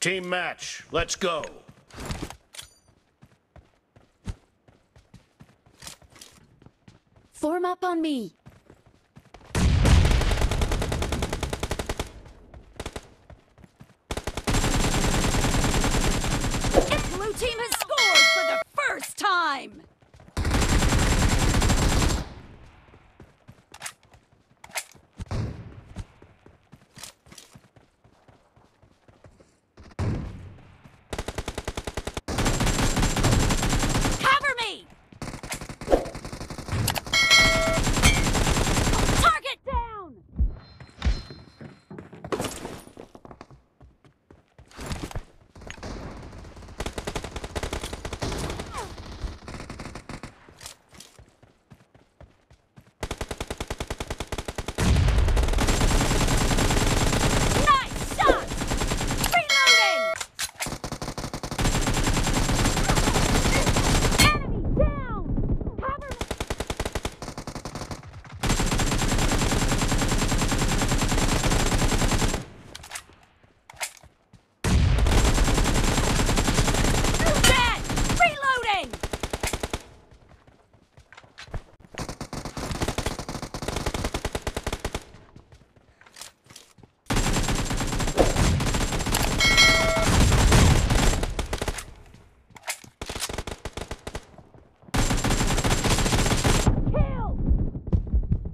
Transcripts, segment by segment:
Team match. Let's go. Form up on me. And blue team has scored for the first time!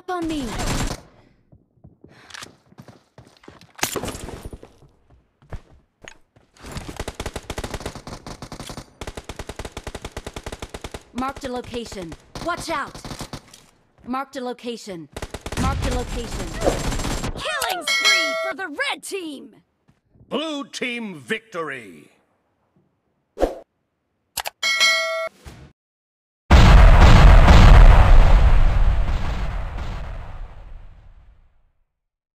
Up on me. Marked a location. Watch out! Marked a location. Marked a location. Killing spree for the red team! Blue team victory.